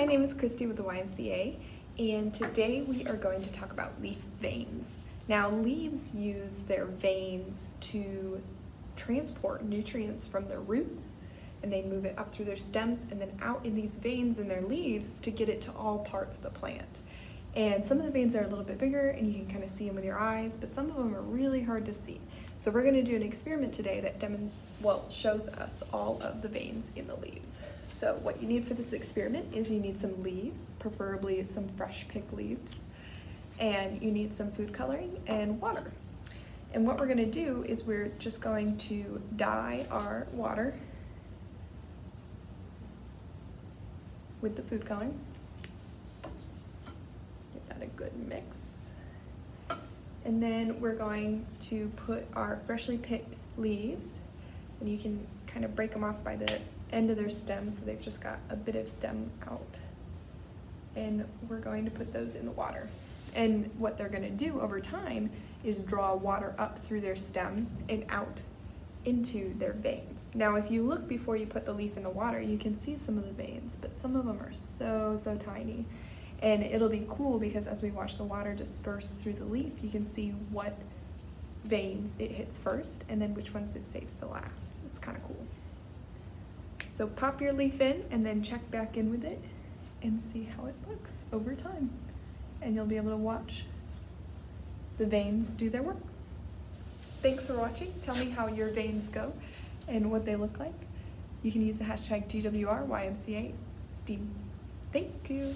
my name is Christy with the YMCA, and today we are going to talk about leaf veins. Now, leaves use their veins to transport nutrients from their roots, and they move it up through their stems and then out in these veins in their leaves to get it to all parts of the plant. And some of the veins are a little bit bigger and you can kind of see them with your eyes, but some of them are really hard to see. So we're going to do an experiment today that demon well shows us all of the veins in the leaves. So what you need for this experiment is you need some leaves, preferably some fresh picked leaves, and you need some food coloring and water. And what we're going to do is we're just going to dye our water with the food coloring Give that a good mix. And then we're going to put our freshly picked leaves, and you can kind of break them off by the end of their stem so they've just got a bit of stem out. And we're going to put those in the water. And what they're going to do over time is draw water up through their stem and out into their veins. Now, if you look before you put the leaf in the water, you can see some of the veins, but some of them are so, so tiny. And it'll be cool because as we watch the water disperse through the leaf, you can see what veins it hits first and then which ones it saves to last. It's kind of cool. So pop your leaf in and then check back in with it and see how it looks over time. And you'll be able to watch the veins do their work. Thanks for watching. Tell me how your veins go and what they look like. You can use the hashtag GWRYMCA STEAM. Thank you.